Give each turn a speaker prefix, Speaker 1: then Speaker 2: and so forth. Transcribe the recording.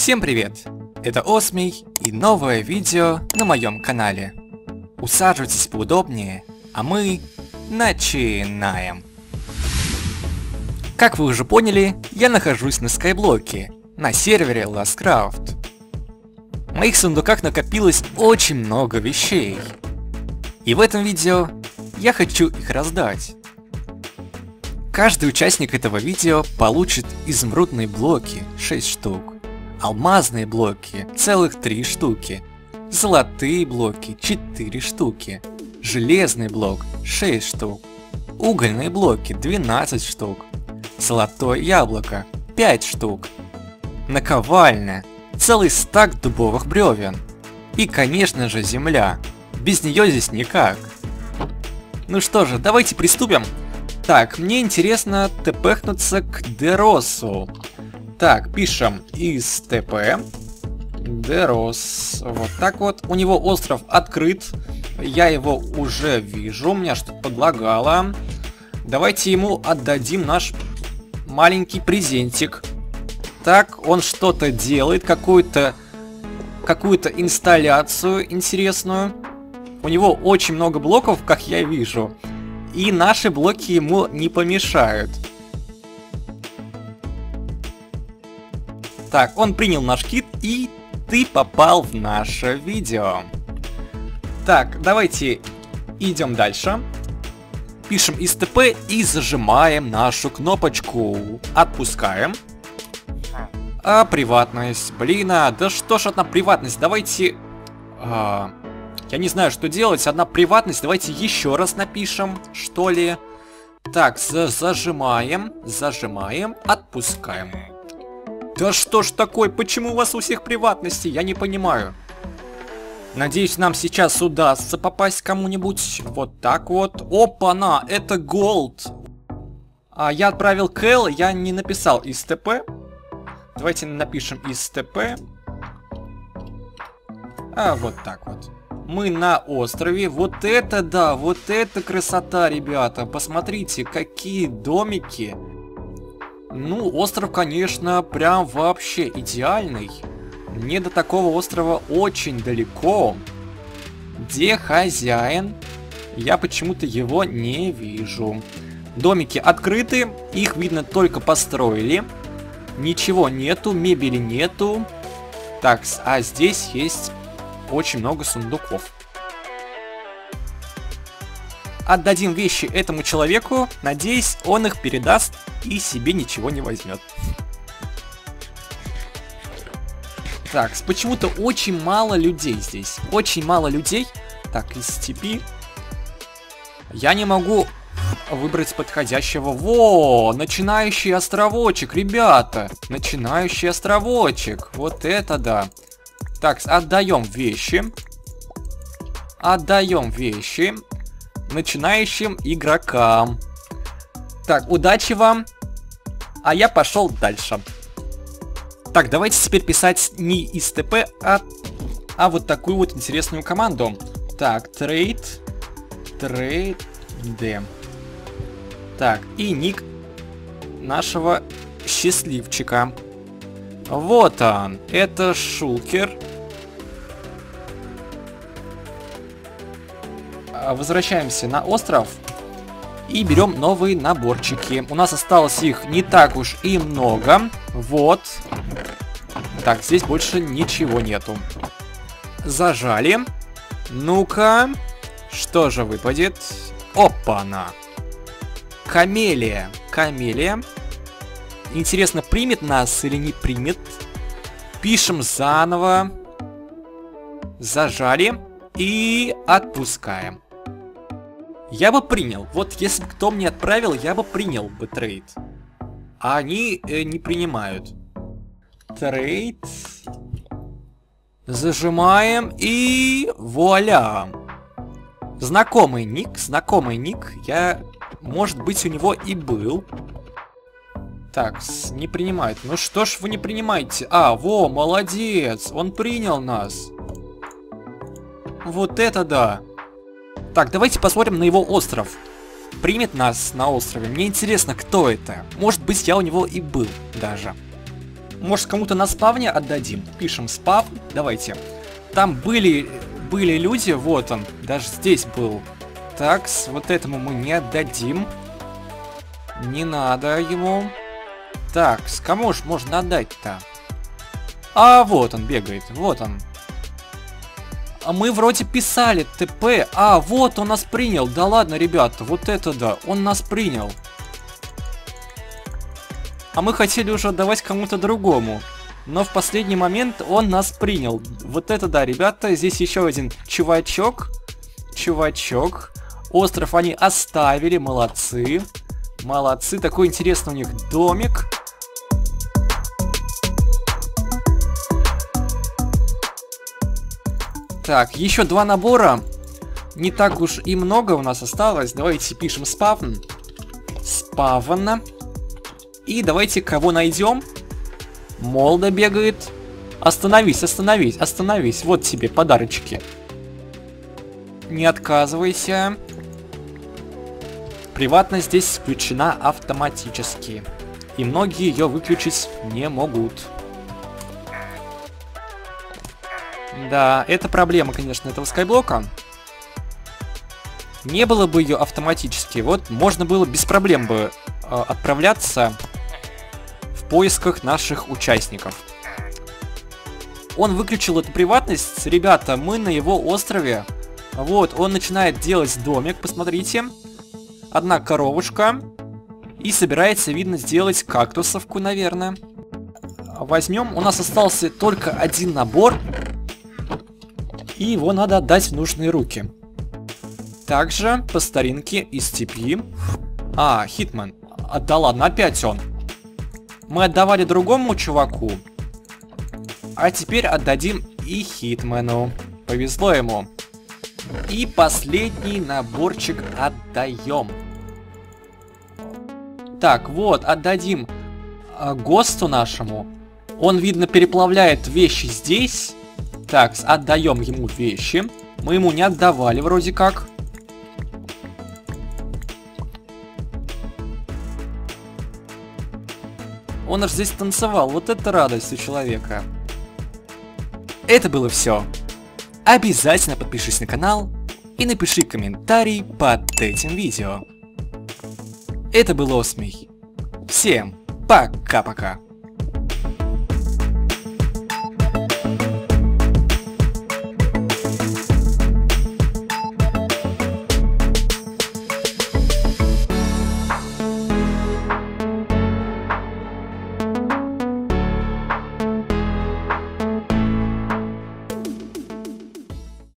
Speaker 1: Всем привет! Это Осмий и новое видео на моем канале. Усаживайтесь поудобнее, а мы начинаем. Как вы уже поняли, я нахожусь на скайблоке, на сервере Lastcraft. В моих сундуках накопилось очень много вещей. И в этом видео я хочу их раздать. Каждый участник этого видео получит изумрудные блоки 6 штук, алмазные блоки целых 3 штуки, золотые блоки 4 штуки, железный блок 6 штук, угольные блоки 12 штук, золотое яблоко 5 штук, наковальня, целый стак дубовых бревен. И, конечно же, земля. Без нее здесь никак. Ну что же, давайте приступим. Так, мне интересно тпхнуться к Деросу. Так, пишем из ТП. Дерос. Вот так вот. У него остров открыт. Я его уже вижу. У меня что-то подлагало. Давайте ему отдадим наш маленький презентик. Так, он что-то делает, какую-то какую-то инсталляцию интересную. У него очень много блоков, как я вижу. И наши блоки ему не помешают. Так, он принял наш кит, и ты попал в наше видео. Так, давайте идем дальше. Пишем ИСТП и зажимаем нашу кнопочку. Отпускаем. А, приватность. Блин, а, да что ж одна приватность. Давайте... А, я не знаю, что делать. Одна приватность. Давайте еще раз напишем, что ли. Так, за зажимаем, зажимаем, отпускаем. Да что ж такое? Почему у вас у всех приватности? Я не понимаю. Надеюсь, нам сейчас удастся попасть кому-нибудь. Вот так вот. Опа-на, это голд. А, я отправил Кэл, я не написал из ТП. Давайте напишем из ТП. А, вот так вот мы на острове. Вот это да, вот это красота, ребята. Посмотрите, какие домики. Ну, остров, конечно, прям вообще идеальный. Мне до такого острова очень далеко. Где хозяин? Я почему-то его не вижу. Домики открыты, их видно только построили. Ничего нету, мебели нету. Так, а здесь есть очень много сундуков. Отдадим вещи этому человеку, надеюсь, он их передаст и себе ничего не возьмет. Так, почему-то очень мало людей здесь. Очень мало людей. Так, из степи. Я не могу выбрать подходящего. Во, начинающий островочек, ребята. Начинающий островочек. Вот это да. Так, отдаем вещи. Отдаем вещи начинающим игрокам. Так, удачи вам. А я пошел дальше. Так, давайте теперь писать не из ТП, а, а вот такую вот интересную команду. Так, trade, trade, д. Так, и ник нашего счастливчика. Вот он, это Шулкер. Возвращаемся на остров и берем новые наборчики. У нас осталось их не так уж и много. Вот. Так, здесь больше ничего нету. Зажали. Ну-ка. Что же выпадет? Опа-на. Камелия. Камелия. Интересно, примет нас или не примет? Пишем заново. Зажали. И отпускаем. Я бы принял. Вот если бы кто мне отправил, я бы принял бы trade. А они э, не принимают. Trade. Зажимаем и вуаля. Знакомый ник, знакомый ник. Я, может быть, у него и был. Так, не принимает. Ну что ж вы не принимаете? А, во, молодец, он принял нас. Вот это да. Так, давайте посмотрим на его остров. Примет нас на острове. Мне интересно, кто это. Может быть, я у него и был даже. Может кому-то на спавне отдадим? Пишем спав. Давайте. Там были, были люди, вот он. Даже здесь был. Так, вот этому мы не отдадим. Не надо ему. Так, с кому ж можно отдать-то? А, вот он бегает, вот он. А мы вроде писали ТП. А, вот он нас принял. Да ладно, ребята, вот это да, он нас принял. А мы хотели уже отдавать кому-то другому. Но в последний момент он нас принял. Вот это да, ребята, здесь еще один чувачок. Чувачок. Остров они оставили, молодцы. Молодцы, такой интересный у них домик. Так, еще два набора. Не так уж и много у нас осталось. Давайте пишем спавн. Спавн. И давайте кого найдем. Молда бегает. Остановись, остановись, остановись. Вот тебе подарочки. Не отказывайся. Приватность здесь включена автоматически. И многие ее выключить не могут. Да, это проблема, конечно, этого скайблока. Не было бы ее автоматически, вот можно было без проблем бы э, отправляться в поисках наших участников. Он выключил эту приватность. Ребята, мы на его острове. Вот, он начинает делать домик, посмотрите. Одна коровушка. И собирается, видно, сделать кактусовку, наверное. Возьмем, у нас остался только один набор. И его надо отдать в нужные руки. Также по старинке из степи. А, Хитман. А, да ладно, он. Мы отдавали другому чуваку. А теперь отдадим и Хитману. Повезло ему. И последний наборчик отдаем. Так, вот, отдадим э, ГОСТу нашему. Он, видно, переплавляет вещи здесь. Так, отдаем ему вещи. Мы ему не отдавали вроде как. Он аж здесь танцевал. Вот это радость у человека. Это было все. Обязательно подпишись на канал и напиши комментарий под этим видео. Это был Осмий. Всем пока-пока.